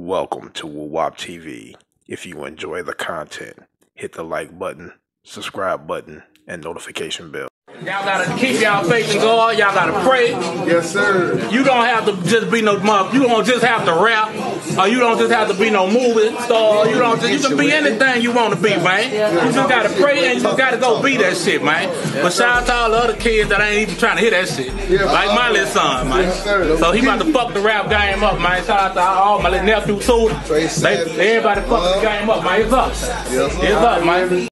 Welcome to WOWOP TV. If you enjoy the content, hit the like button, subscribe button, and notification bell. Y'all gotta keep y'all faith in God. Y'all gotta pray. Yes, sir. You don't have to just be no mother. You don't just have to rap, or you don't just have to be no movie star. You don't. Just, you can be anything you want to be, man. You just gotta pray and you just gotta go be that shit, man. But shout out to all the other kids that ain't even trying to hear that shit. Like my uh, little son, man. So he about to fuck the rap game up, man. Shout out to all my little nephew too. Trey They, Savage. everybody fucking the uh-huh. game up, man. It's up. It's up, man.